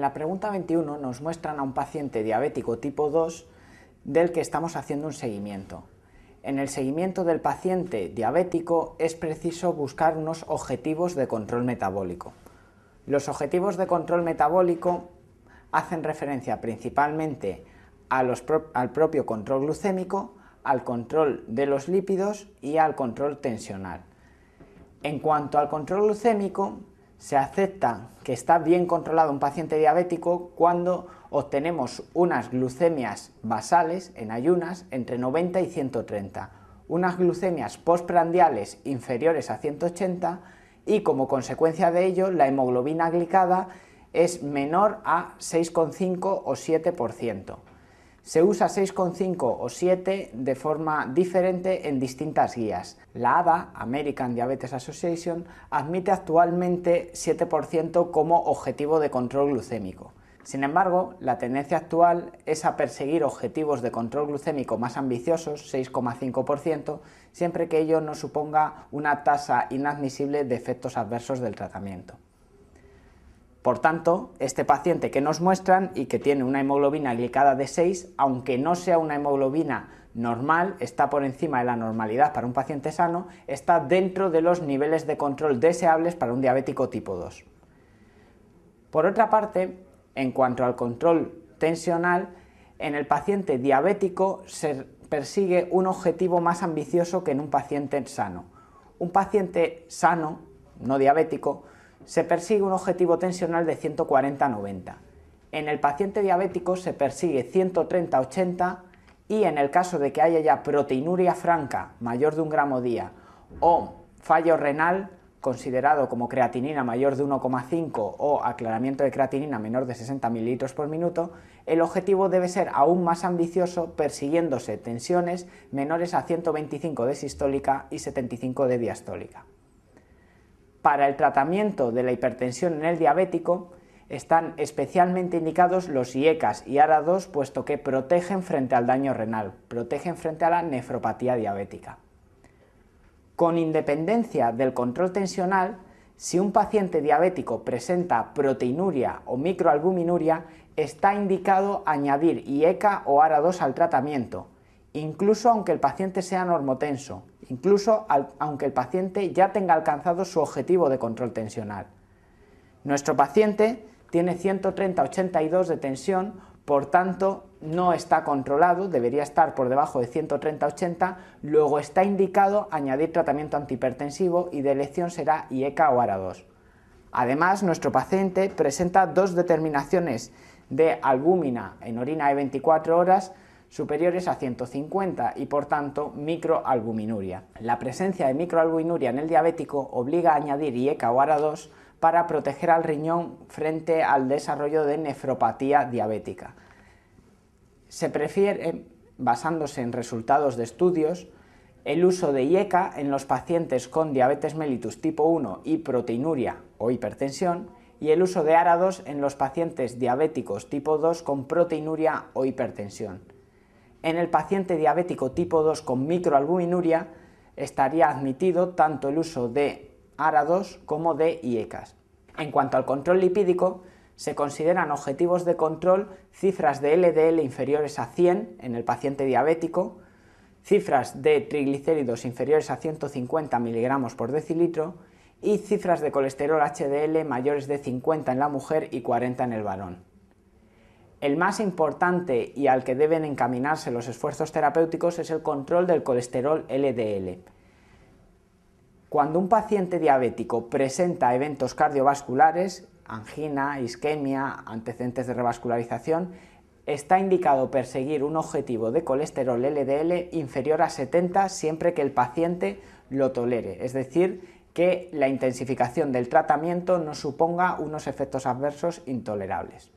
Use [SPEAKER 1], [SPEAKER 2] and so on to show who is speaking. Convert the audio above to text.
[SPEAKER 1] En la pregunta 21 nos muestran a un paciente diabético tipo 2 del que estamos haciendo un seguimiento. En el seguimiento del paciente diabético es preciso buscar unos objetivos de control metabólico. Los objetivos de control metabólico hacen referencia principalmente al propio control glucémico, al control de los lípidos y al control tensional. En cuanto al control glucémico, se acepta que está bien controlado un paciente diabético cuando obtenemos unas glucemias basales en ayunas entre 90 y 130, unas glucemias postprandiales inferiores a 180 y como consecuencia de ello la hemoglobina glicada es menor a 6,5 o 7%. Se usa 6,5 o 7 de forma diferente en distintas guías. La ADA, American Diabetes Association, admite actualmente 7% como objetivo de control glucémico. Sin embargo, la tendencia actual es a perseguir objetivos de control glucémico más ambiciosos, 6,5%, siempre que ello no suponga una tasa inadmisible de efectos adversos del tratamiento. Por tanto, este paciente que nos muestran y que tiene una hemoglobina glicada de 6, aunque no sea una hemoglobina normal, está por encima de la normalidad para un paciente sano, está dentro de los niveles de control deseables para un diabético tipo 2. Por otra parte, en cuanto al control tensional, en el paciente diabético se persigue un objetivo más ambicioso que en un paciente sano. Un paciente sano, no diabético, se persigue un objetivo tensional de 140-90. En el paciente diabético se persigue 130-80 y en el caso de que haya ya proteinuria franca mayor de un gramo día o fallo renal considerado como creatinina mayor de 1,5 o aclaramiento de creatinina menor de 60 ml por minuto, el objetivo debe ser aún más ambicioso persiguiéndose tensiones menores a 125 de sistólica y 75 de diastólica. Para el tratamiento de la hipertensión en el diabético están especialmente indicados los IECAS y ARA2 puesto que protegen frente al daño renal, protegen frente a la nefropatía diabética. Con independencia del control tensional, si un paciente diabético presenta proteinuria o microalbuminuria, está indicado añadir IECA o ARA2 al tratamiento, incluso aunque el paciente sea normotenso, incluso aunque el paciente ya tenga alcanzado su objetivo de control tensional. Nuestro paciente tiene 130-82 de tensión, por tanto no está controlado, debería estar por debajo de 130-80, luego está indicado añadir tratamiento antihipertensivo y de elección será IECA o ARA2. Además, nuestro paciente presenta dos determinaciones de albúmina en orina de 24 horas superiores a 150 y por tanto microalbuminuria. La presencia de microalbuminuria en el diabético obliga a añadir IECA o ARA2 para proteger al riñón frente al desarrollo de nefropatía diabética. Se prefiere, basándose en resultados de estudios, el uso de IECA en los pacientes con diabetes mellitus tipo 1 y proteinuria o hipertensión y el uso de ARA2 en los pacientes diabéticos tipo 2 con proteinuria o hipertensión. En el paciente diabético tipo 2 con microalbuminuria estaría admitido tanto el uso de ARA2 como de IECAS. En cuanto al control lipídico, se consideran objetivos de control cifras de LDL inferiores a 100 en el paciente diabético, cifras de triglicéridos inferiores a 150 mg por decilitro y cifras de colesterol HDL mayores de 50 en la mujer y 40 en el varón. El más importante y al que deben encaminarse los esfuerzos terapéuticos es el control del colesterol LDL. Cuando un paciente diabético presenta eventos cardiovasculares, angina, isquemia, antecedentes de revascularización, está indicado perseguir un objetivo de colesterol LDL inferior a 70 siempre que el paciente lo tolere, es decir, que la intensificación del tratamiento no suponga unos efectos adversos intolerables.